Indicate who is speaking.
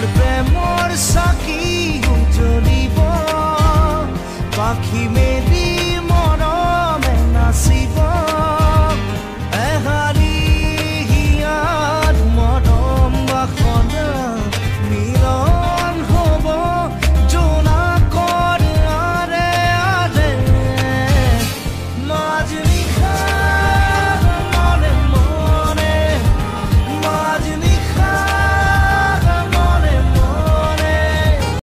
Speaker 1: তোমাৰ প্ৰেমৰ চাকি জ্বলিব পাখি মে